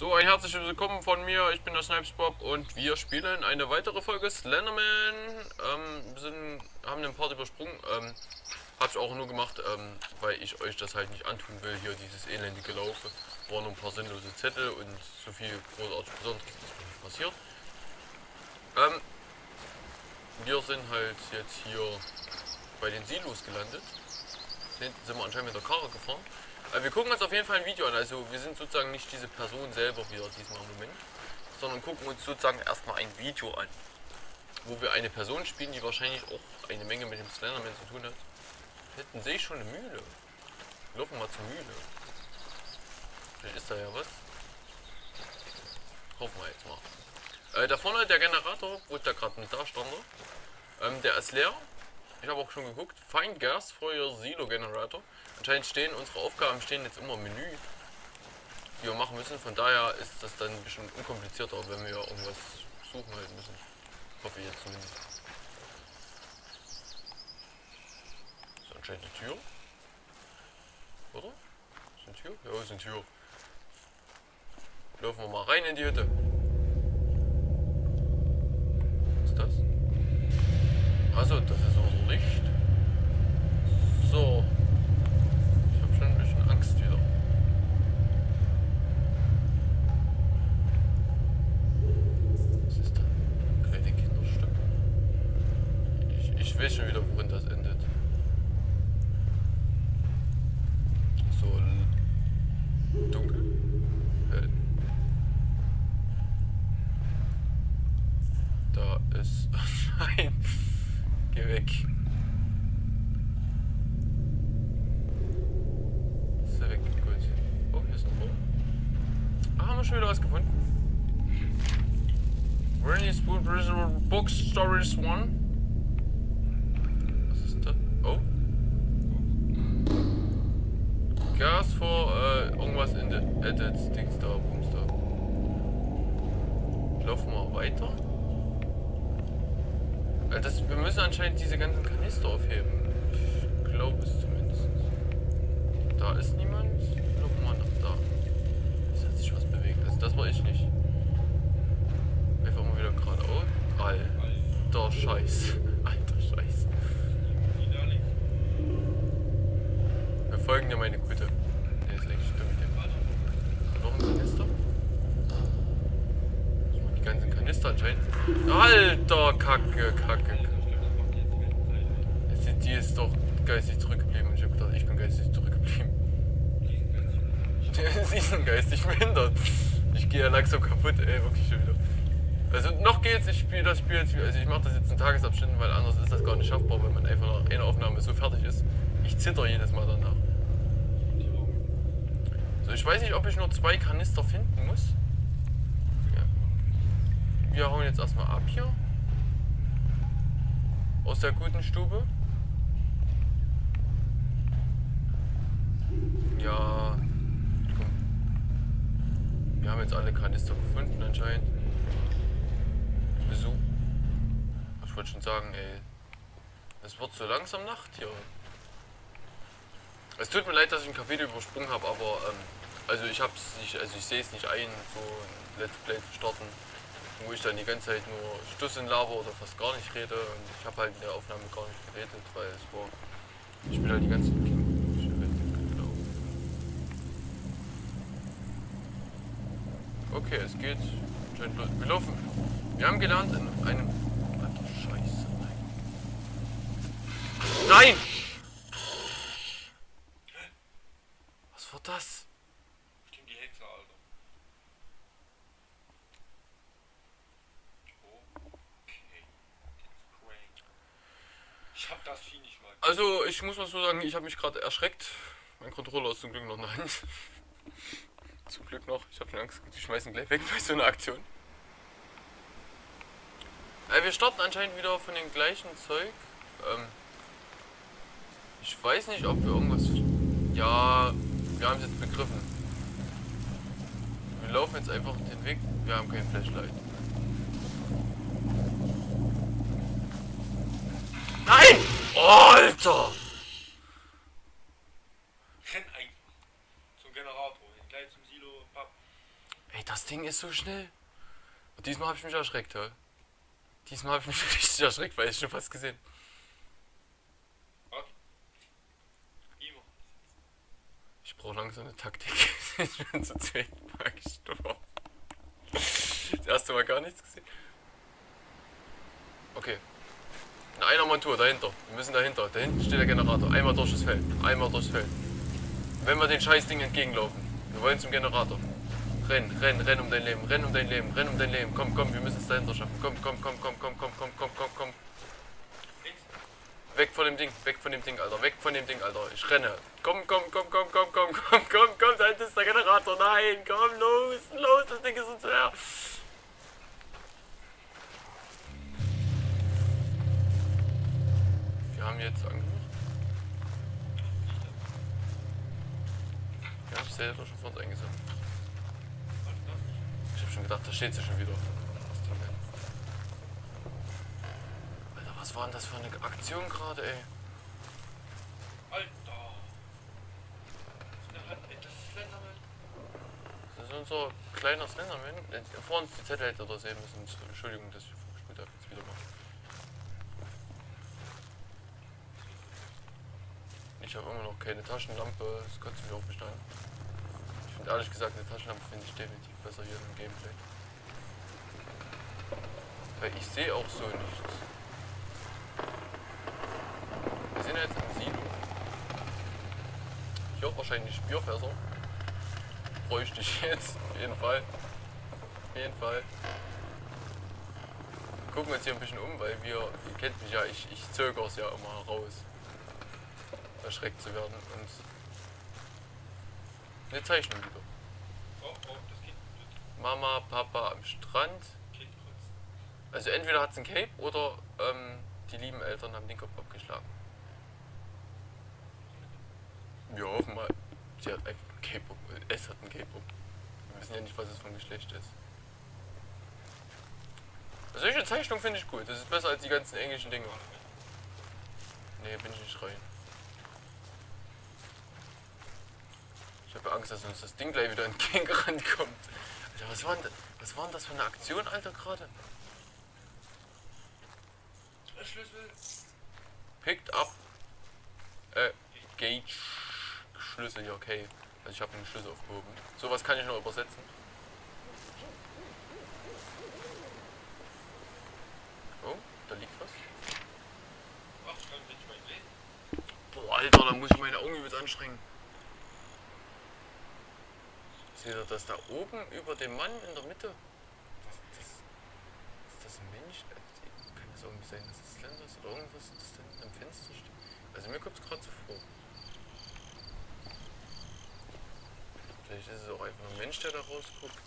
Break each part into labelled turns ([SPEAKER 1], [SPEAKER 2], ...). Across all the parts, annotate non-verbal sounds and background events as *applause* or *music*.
[SPEAKER 1] So, ein herzliches Willkommen von mir. Ich bin der Snipes Bob und wir spielen eine weitere Folge Slenderman. Ähm, sind, haben den Part übersprungen. Ähm, hab's auch nur gemacht, ähm, weil ich euch das halt nicht antun will. Hier dieses elendige Laufe. Waren nur ein paar sinnlose Zettel und so viel großartig Besonderes passiert. Ähm, wir sind halt jetzt hier bei den Silos gelandet. Sind, sind wir anscheinend mit der Karre gefahren. Aber wir gucken uns auf jeden Fall ein Video an. Also wir sind sozusagen nicht diese Person selber wieder diesmal im Moment, sondern gucken uns sozusagen erstmal ein Video an, wo wir eine Person spielen, die wahrscheinlich auch eine Menge mit dem Slenderman zu tun hat. Hinten sehe ich schon eine Mühle. Wir laufen mal zur Mühle. Vielleicht ist da ja was. Hoffen wir jetzt mal. Äh, da vorne der Generator, wo da gerade mit da stand, ähm, der ist leer. Ich habe auch schon geguckt. Find Gas for your Silo Generator. Anscheinend stehen unsere Aufgaben stehen jetzt immer im Menü, die wir machen müssen. Von daher ist das dann ein bisschen unkomplizierter, wenn wir irgendwas suchen halt müssen. Hoffe ich jetzt zumindest. Ist anscheinend die Tür. Oder? Ist eine Tür? Ja, ist eine Tür. Laufen wir mal rein in die Hütte. Was ist das? Also, das ist unser Licht. So. Ich habe schon ein bisschen Angst wieder. Was ist da? Kleine Kinderstück. Ich, ich weiß schon wieder, worin das endet. So. l- Dunkel. Hell. Da ist. Nein! Geh weg. Ist er weg? Gut. Oh, hier ist ein Raum. Ah, haben wir schon wieder was gefunden. Rennie Spoon Prisoner Book Stories 1. Was ist das? Oh. Gas vor äh, irgendwas in der Edits, Dings da, Bums da. Laufen wir weiter. Äh, Das, wir müssen anscheinend diese ganzen Kanister aufheben. Ich glaube es zumindest. Da ist niemand. Guck mal nach da. Es hat sich was bewegt. Also das war ich nicht. Einfach mal wieder geradeaus. Alter Scheiß. Alter Scheiß. Wir folgen dir meine Güte. Der ist echt stimmt. Der. Noch ein Kanister? Die ganzen Kanister anscheinend. Alter, Kacke, Kacke. Die, ist doch geistig zurückgeblieben. Ich hab gedacht, ich bin geistig zurückgeblieben. *laughs* Sie sind geistig behindert. Ich gehe ja langsam kaputt, ey, wirklich schon wieder. Also noch geht's, ich spiele das Spiel jetzt, also ich mache das jetzt in Tagesabschnitten, weil anders ist das gar nicht schaffbar, wenn man einfach nach einer Aufnahme so fertig ist. Ich zitter jedes Mal danach. Ich weiß nicht, ob ich nur zwei Kanister finden muss. Wir hauen jetzt erstmal ab hier. Aus der guten Stube. Ja. Komm. Wir haben jetzt alle Kanister gefunden anscheinend. Wieso? Ich wollte schon sagen, ey. Es wird so langsam Nacht hier. Es tut mir leid, dass ich ein Café übersprungen habe, aber ähm, also ich hab's nicht, also ich sehe es nicht ein, so ein Let's Play zu starten, wo ich dann die ganze Zeit nur Stuss in laber oder fast gar nicht rede und ich habe halt in der Aufnahme gar nicht geredet, weil es war. Ich bin halt die ganze Zeit. Okay, es geht. Wir laufen. Wir haben gelernt in einem. Alter Scheiße, nein. Nein! Was war das?
[SPEAKER 2] Stimmt, die Hexe, Alter. Okay. It's crank. Ich hab das Vieh nicht mal.
[SPEAKER 1] Also, ich muss mal so sagen, ich habe mich gerade erschreckt. Mein Controller ist zum Glück noch in der Hand. *laughs* zum Glück noch. Ich habe schon Angst, die schmeißen gleich weg bei so einer Aktion. Äh, wir starten anscheinend wieder von dem gleichen Zeug. Ähm, ich weiß nicht, ob wir irgendwas. Ja, wir haben es jetzt begriffen. Wir laufen jetzt einfach den Weg. Wir haben kein Flashlight. Nein! Alter!
[SPEAKER 2] Renn einfach. Zum Generator. Gleich zum Silo. Papp.
[SPEAKER 1] Ey, das Ding ist so schnell. Und diesmal habe ich mich erschreckt, ja. Diesmal habe ich mich *laughs* richtig erschreckt, weil ich schon fast gesehen.
[SPEAKER 2] Immer.
[SPEAKER 1] Ich brauche langsam eine Taktik. *laughs* ich bin zu zweit mal gestorben. Das erste Mal gar nichts gesehen. Okay. In einer Montur, dahinter. Wir müssen dahinter. Da hinten steht der Generator. Einmal durch das Feld. Einmal durchs Feld. Wenn wir den scheiß Ding entgegenlaufen. Wir wollen zum Generator. Renn, renn, renn um dein Leben, renn um dein Leben, renn um dein Leben. Komm, komm, wir müssen es dahinter schaffen. Komm, komm, komm, komm, komm, komm, komm, komm, komm, komm. Weg von dem Ding, weg von dem Ding, Alter, weg von dem Ding, Alter. Ich renne. Komm, komm, komm, komm, komm, komm, komm, komm, komm, da hinten ist der Generator. Nein, komm, los, los, das Ding ist uns her. Wir haben jetzt. Ja, ich sehe doch schon vor uns eingesammelt. Ich hab schon gedacht, da steht sie schon wieder. Alter, was war denn das für eine Aktion gerade, ey?
[SPEAKER 2] Alter. Das ist Slenderman.
[SPEAKER 1] Das ist unser kleiner Slenderman. Vor uns die Zettel hätte er sehen müssen. Entschuldigung, dass ich vorgespielt habe. Jetzt wieder mal. Ich noch keine Taschenlampe. Das kannst du mir auch bestellen. Ich finde ehrlich gesagt, eine Taschenlampe finde ich definitiv besser hier im Gameplay. Weil ich sehe auch so nichts. Wir sind jetzt im Silo. Hier wahrscheinlich Bierfässer bräuchte ich jetzt. Auf jeden Fall. Auf jeden Fall. Wir gucken uns hier ein bisschen um, weil wir, ihr kennt mich ja, ich, ich zögere es ja immer raus. Erschreckt zu werden und eine Zeichnung wieder.
[SPEAKER 2] Oh, oh,
[SPEAKER 1] Mama, Papa am Strand. Also entweder hat es ein Cape oder ähm, die lieben Eltern haben den Kopf abgeschlagen. Wir hoffen mal, sie hat einfach ein Cape. Es hat ein Cape. Wir wissen ja nicht, was es von Geschlecht ist. Solche Zeichnung finde ich gut. Das ist besser als die ganzen englischen Dinge. Nee, bin ich nicht rein. Ich habe Angst, dass uns das Ding gleich wieder *laughs* entgegengerannt kommt. Alter, was war denn das, was war denn das für eine Aktion, Alter, gerade?
[SPEAKER 2] Schlüssel.
[SPEAKER 1] Picked up. Äh, Gauge. Schlüssel, ja, okay. Also ich habe einen Schlüssel aufgehoben. Sowas kann ich noch übersetzen. Oh, da liegt was. Boah, Alter, da muss ich meine Augen übelst anstrengen. Seht ihr das da oben über dem Mann in der Mitte? Was ist das? Ist das ein Mensch? Äh, Kann das irgendwie sein, dass es Slender ist oder irgendwas, das da hinten am Fenster steht? Also mir kommt es gerade so vor. Vielleicht ist es auch einfach ein Mensch, der da rausguckt.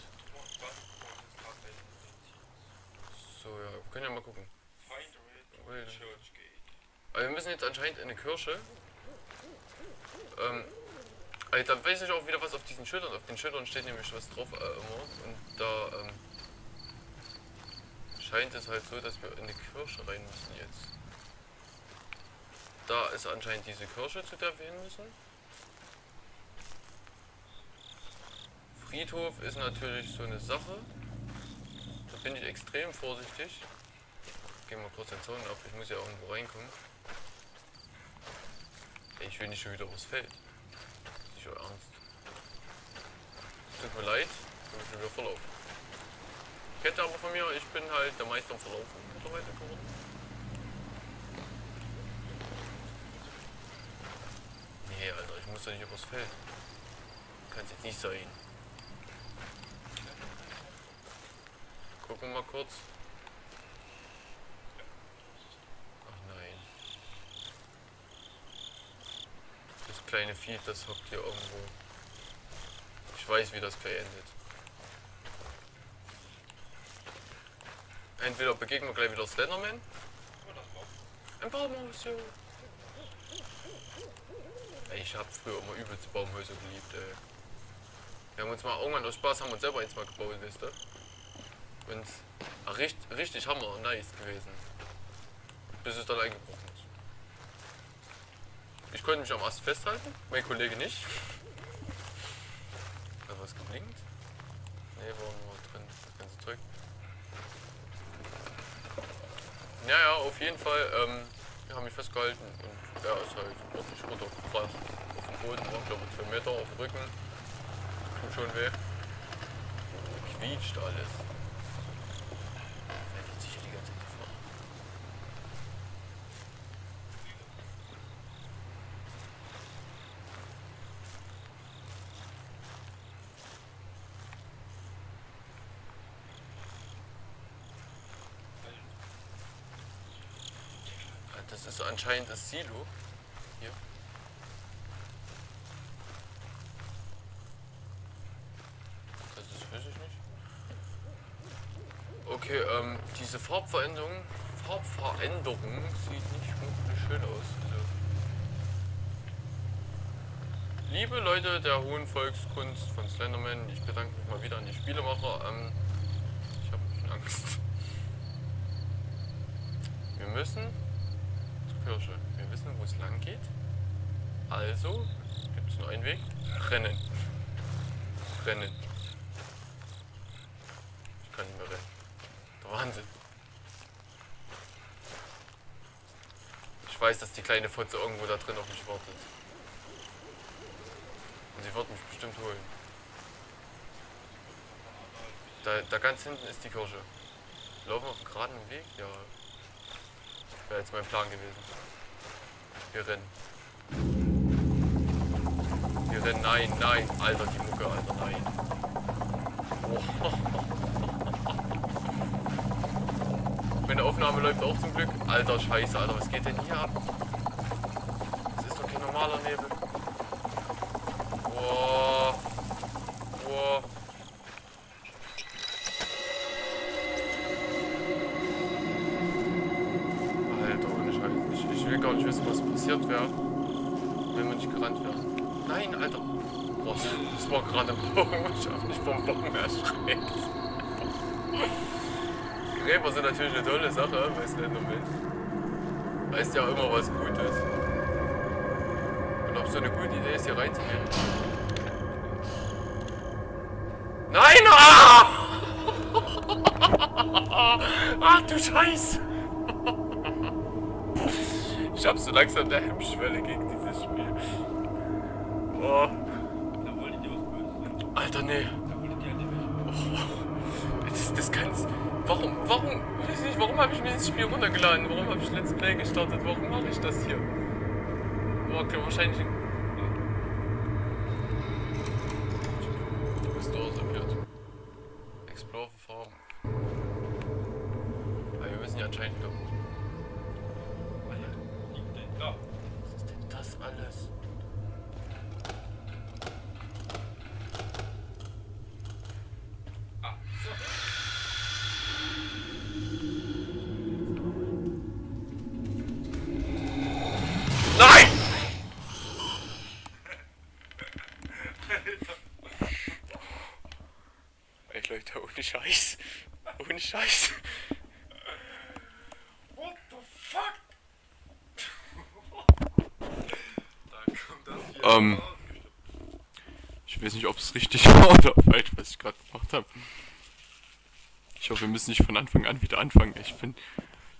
[SPEAKER 1] So, ja, wir können ja mal gucken. Aber wir müssen jetzt anscheinend in eine Kirche. Ähm, also da weiß ich auch wieder was auf diesen Schildern. Auf den Schildern steht nämlich was drauf äh, immer. Und da ähm, scheint es halt so, dass wir in eine Kirche rein müssen jetzt. Da ist anscheinend diese Kirche, zu der wir hin müssen. Friedhof ist natürlich so eine Sache. Da bin ich extrem vorsichtig. Gehen wir kurz den Zaun ab, ich muss ja irgendwo reinkommen. Ich will nicht schon wieder aufs Feld. Tut mir leid, bin schon wieder verlaufen. Kennt ihr aber von mir, ich bin halt der Meister im Verlaufen mittlerweile geworden. Nee, Alter, ich muss doch nicht übers Feld. Kann jetzt nicht sein. Gucken wir mal kurz. Ach nein. Das kleine Vieh, das hockt hier irgendwo. Ich weiß, wie das gleich endet. Entweder begegnen wir gleich wieder Slenderman. Ein. Ey, ich hab früher immer übelste Baumhäuser geliebt, ey. Wir haben uns mal irgendwann aus Spaß haben wir uns selber eins mal gebaut, wisst ihr? Und ach, richtig, richtig hammer, nice gewesen. Bis es dann eingebrochen ist. Ich konnte mich am Ast festhalten, mein Kollege nicht. Hat was geblinkt? Ne, nur drin. Das ganze Zeug. Naja, auf jeden Fall, ähm, wir haben mich festgehalten und er ist halt ordentlich runtergebracht. Auf dem Boden war, glaube ich, 2 Meter auf dem Rücken. Tut schon weh. Quietscht alles. Verändert sich die ganze Zeit die Farbe. Ah, Das ist anscheinend das Silo. Hier. Das ist weiß ich nicht. Okay, ähm, diese Farbveränderung, Farbveränderung sieht nicht wirklich schön aus. Also. Liebe Leute der hohen Volkskunst von Slenderman, ich bedanke mich mal wieder an die Spielemacher. Ähm, ich habe ein bisschen Angst. Wir müssen zur Kirche. Wir wissen, wo es lang geht. Also gibt es nur einen Weg. Rennen. Rennen. Ich kann nicht mehr rennen. Der Wahnsinn. Ich weiß, dass die kleine Fotze irgendwo da drin auf mich wartet. Und sie wird mich bestimmt holen. Da, da ganz hinten ist die Kirche. Laufen wir auf dem geraden Weg? Ja. Wäre jetzt mein Plan gewesen. Wir rennen. Wir rennen. Nein, nein. Alter, die Mucke, Alter, nein. Oh. *laughs* Meine Aufnahme läuft auch zum Glück. Alter, scheiße, Alter, was geht denn hier ab? Das ist doch kein normaler Nebel. Passiert wäre, wenn wir nicht gerannt wären. Nein, Alter. Boah, das- war gerade. *laughs* Ich hab mich vom Baum erschreckt. Gräber sind natürlich eine tolle Sache bei Slenderman. Heißt ja immer was Gutes. Und ob so eine gute Idee ist, hier reinzugehen. Nein! *laughs* Ah! Ach du Scheiße! Ich hab so langsam eine Hemmschwelle gegen dieses Spiel. Oh,
[SPEAKER 2] Da wollte ich dir was sagen.
[SPEAKER 1] Alter, nee.
[SPEAKER 2] Da wollte ich dir nicht
[SPEAKER 1] Das, das kann's. Warum, warum, weiß nicht, warum habe ich mir das Spiel runtergeladen? Warum habe ich Let's Play gestartet? Warum mache ich das hier? Oh, okay, wahrscheinlich. Du bist durchsortiert. Explore Farben. Aber wir müssen ja anscheinend wieder. Ohne Scheiß. Ohne Scheiß.
[SPEAKER 2] What the fuck? da kommt das hier.
[SPEAKER 1] Ähm. Ich weiß nicht, ob es richtig *laughs* war oder falsch, was ich gerade gemacht habe. Ich hoffe, wir müssen nicht von Anfang an wieder anfangen. Ich bin,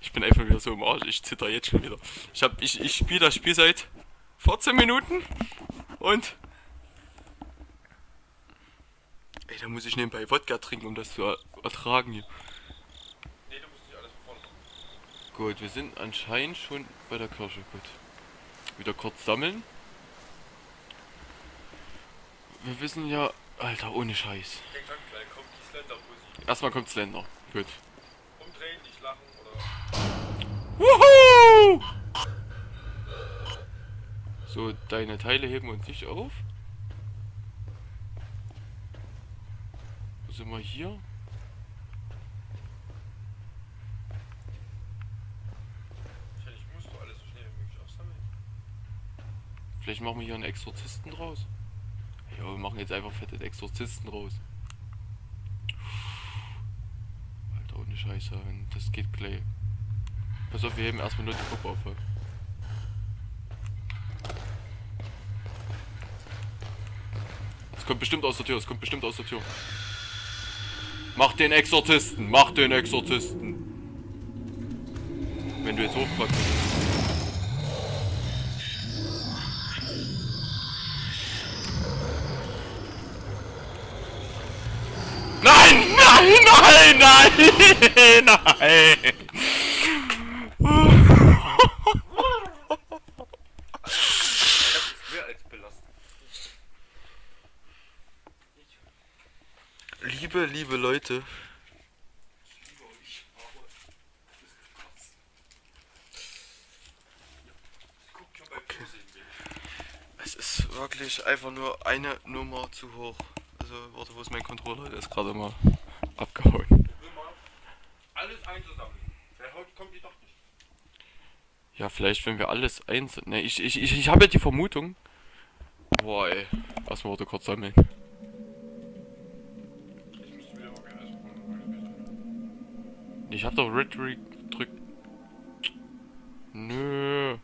[SPEAKER 1] ich bin einfach wieder so im Arsch. Ich zitter jetzt schon wieder. Ich hab, ich, ich spiele das Spiel seit 14 Minuten und ey, da muss ich nebenbei Wodka trinken, um das zu er ertragen hier.
[SPEAKER 2] Nee, du musst nicht alles von.
[SPEAKER 1] Gut, wir sind anscheinend schon bei der Kirche. Gut. Wieder kurz sammeln. Wir wissen ja, Alter, ohne Scheiß.
[SPEAKER 2] Kommt.
[SPEAKER 1] Erstmal kommt Slender. Gut.
[SPEAKER 2] Umdrehen, nicht lachen oder.
[SPEAKER 1] Wuhu! So, deine Teile heben uns nicht auf. Wo sind wir hier?
[SPEAKER 2] Wahrscheinlich musst du alles so schnell wie möglich aufsammeln.
[SPEAKER 1] Vielleicht machen wir hier einen Exorzisten draus. Ja, wir machen jetzt einfach fette Exorzisten raus. Alter, ohne Scheiße. Das geht Play. Pass auf, wir heben erstmal nur die Puppe auf. halt. Es kommt bestimmt aus der Tür, es kommt bestimmt aus der Tür. Mach den Exorzisten, mach den Exorzisten. Wenn du jetzt hochkommst. Nein, nein, nein, nein, nein.
[SPEAKER 2] Das ist mehr als belastend.
[SPEAKER 1] Liebe, liebe Leute.
[SPEAKER 2] Ich liebe euch, aber das ist krass. Ich guck schon beim Zusehen, Baby.
[SPEAKER 1] Es ist wirklich einfach nur eine Nummer zu hoch. Also, warte, wo ist mein Controller? Der ist gerade mal abgehauen.
[SPEAKER 2] Mal alles einzusammeln. Der heute kommt die doch nicht.
[SPEAKER 1] Ja, vielleicht, wenn wir alles eins. Ne, ich, ich, ich, ich habe ja die Vermutung. Boah, ey. Erstmal Worte kurz sammeln.
[SPEAKER 2] Ich
[SPEAKER 1] hab doch Red gedrückt. Nö.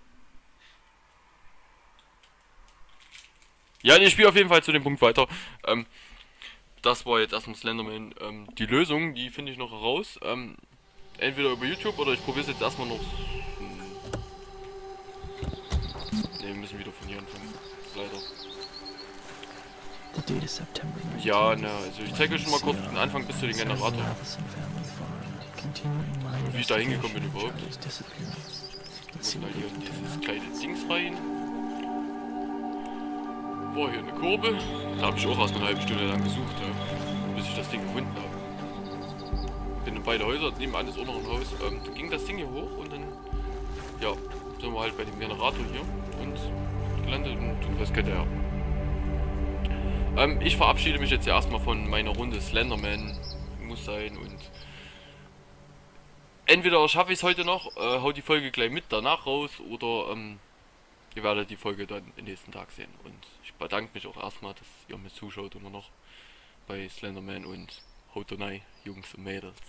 [SPEAKER 1] Ja, ich spiele auf jeden Fall zu dem Punkt weiter. Ähm, das war jetzt erstmal Slenderman. Ähm, die Lösung, die finde ich noch heraus. Ähm, entweder über YouTube oder ich probiere es jetzt erstmal noch. Ne, wir müssen wieder von hier anfangen. Leider.
[SPEAKER 3] The date is September 19,
[SPEAKER 1] Ja, ne, also ich zeige euch schon mal kurz den Anfang bis zu den Generator. Wie ich da hingekommen bin überhaupt.
[SPEAKER 3] Let's
[SPEAKER 1] Muss
[SPEAKER 3] what
[SPEAKER 1] hier in dieses kleine Dings rein. War hier eine Kurve. Da habe ich auch erst eine halbe Stunde lang gesucht, ja, bis ich das Ding gefunden habe. Bin in beide Häuser, nebenan ist auch noch ein Haus. Ähm, ging das Ding hier hoch und dann, ja, sind wir halt bei dem Generator hier und gelandet und, und das kennt ihr ja. Ähm, ich verabschiede mich jetzt erstmal von meiner Runde Slenderman. Muss sein und entweder schaffe ich es heute noch, äh, hau die Folge gleich mit danach raus oder ähm, ihr werdet die Folge dann den nächsten Tag sehen. Und ich bedanke mich auch erstmal, dass ihr mir zuschaut immer noch bei Slenderman und haut rein, Jungs und Mädels.